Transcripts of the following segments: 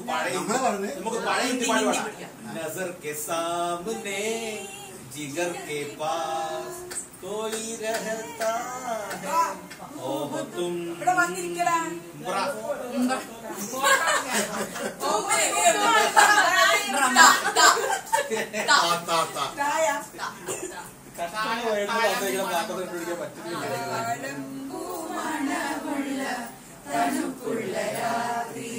നമുക്ക് പഴയ നമുക്ക് പഴയ ഹിന്ദി പാട്ട് പാടാം. നസർ കെ സാമനെ ജിഗർ കെ പാസ് कोई रहता है ओ तुम പറ്റുന്നില്ല. തണുപ്പുള്ള രാത്രി.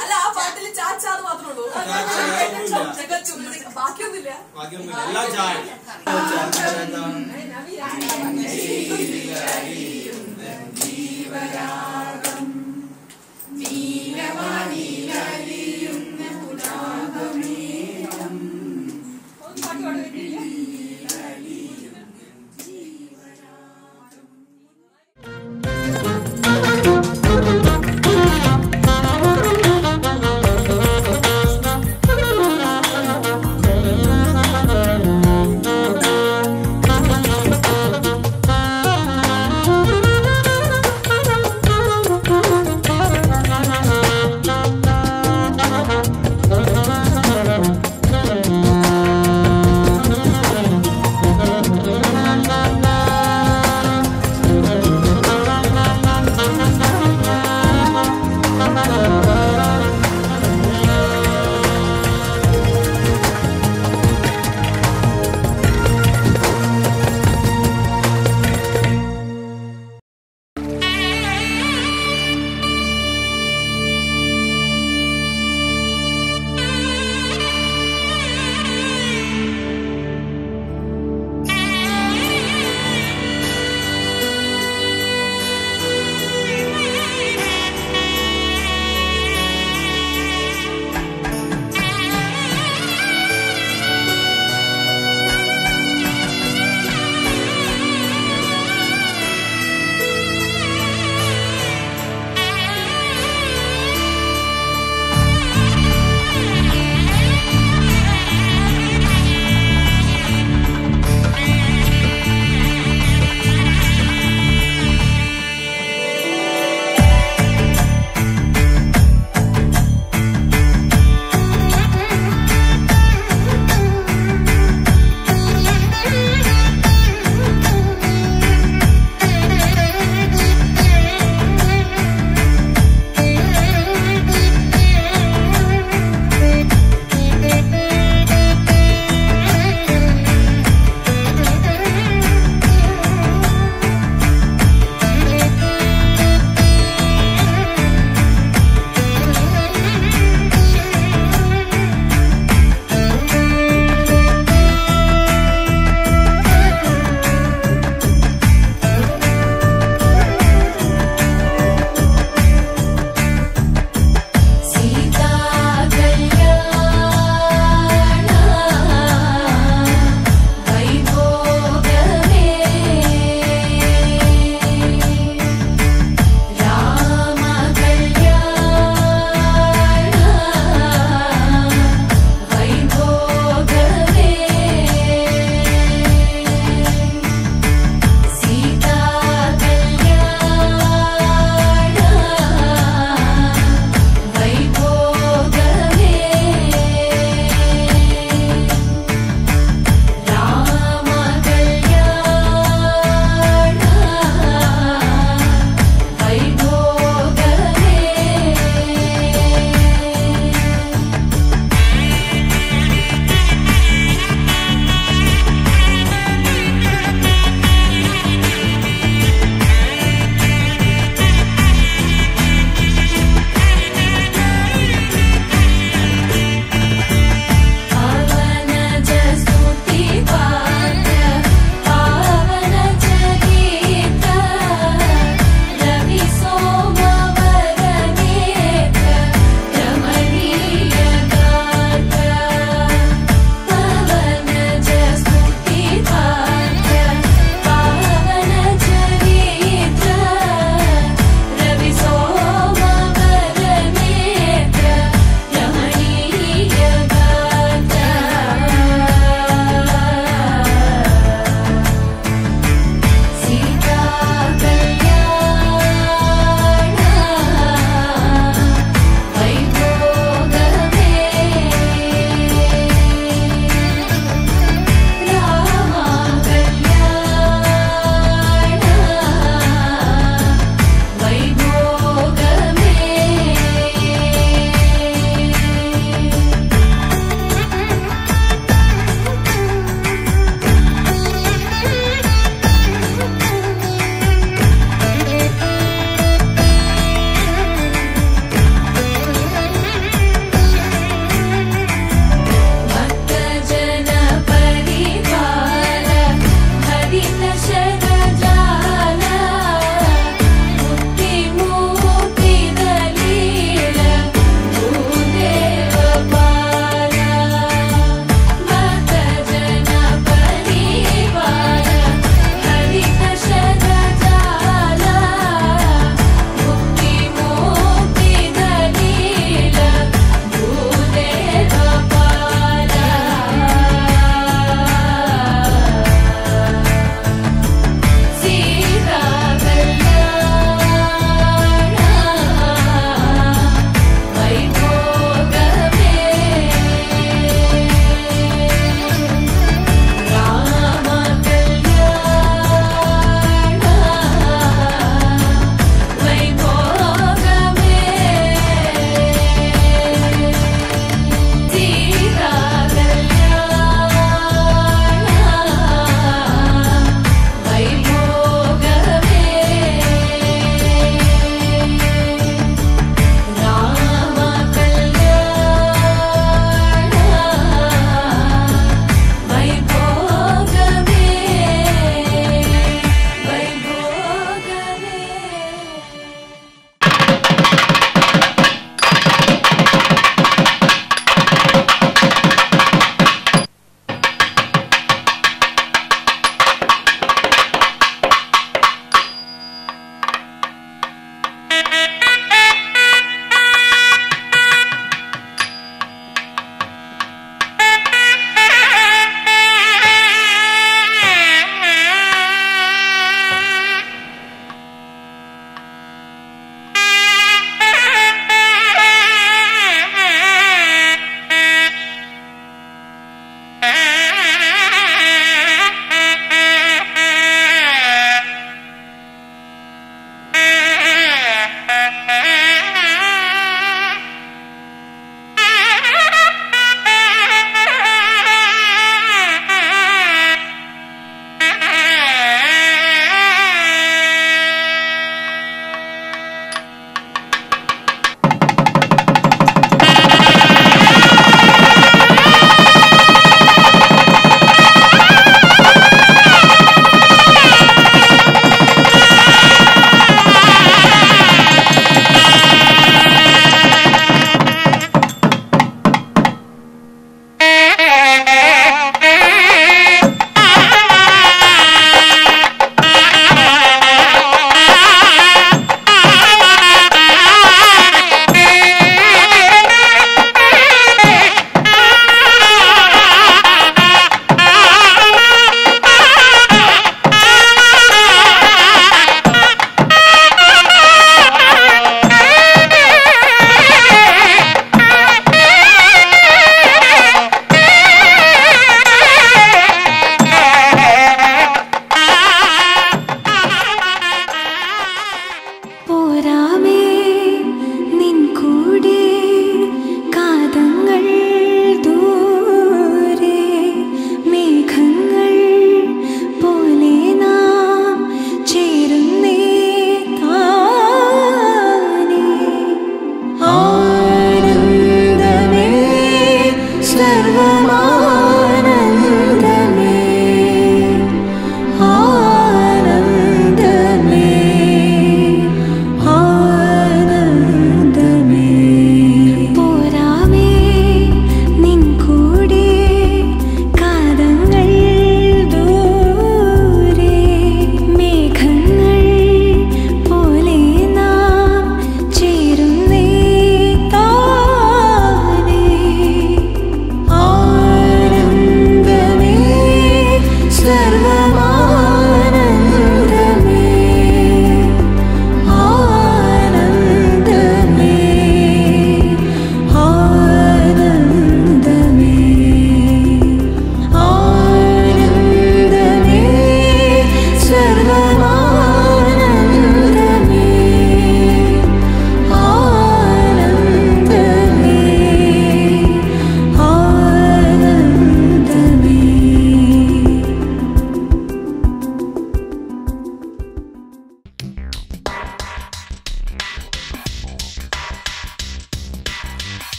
അല്ല ആ പാട്ടിൽ ചാച്ചാന്ന് മാത്രമേ ഉള്ളൂ ബാക്കിയൊന്നുമില്ല ബാക്കിയൊന്നുമില്ല എല്ലാം ജീവരാഗം നീലവാണിയും പുരാഗം